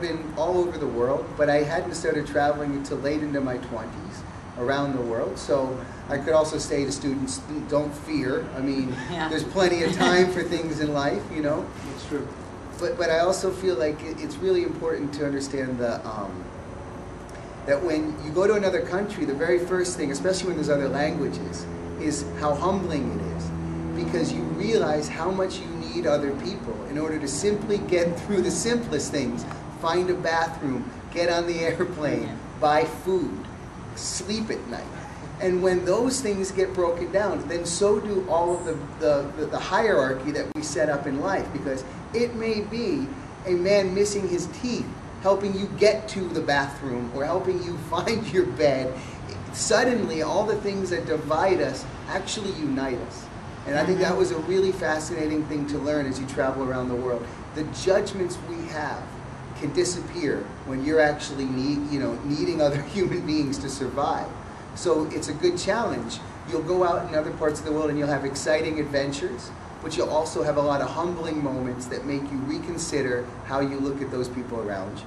been all over the world, but I hadn't started traveling until late into my 20s around the world. So I could also say to students, don't fear. I mean, Yeah. there's plenty of time for things in life, you know. It's true. But, but I also feel like it's really important to understand the, um, that when you go to another country, the very first thing, especially when there's other languages, is how humbling it is. Because you realize how much you need other people in order to simply get through the simplest things. Find a bathroom, get on the airplane, buy food, sleep at night. And when those things get broken down, then so do all of the, the, the, the hierarchy that we set up in life. Because it may be a man missing his teeth helping you get to the bathroom or helping you find your bed. Suddenly, all the things that divide us actually unite us. And I think that mm-hmm. was a really fascinating thing to learn as you travel around the world. The judgments we have can disappear when you're actually need, you know, needing other human beings to survive. So it's a good challenge. You'll go out in other parts of the world and you'll have exciting adventures, but you'll also have a lot of humbling moments that make you reconsider how you look at those people around you.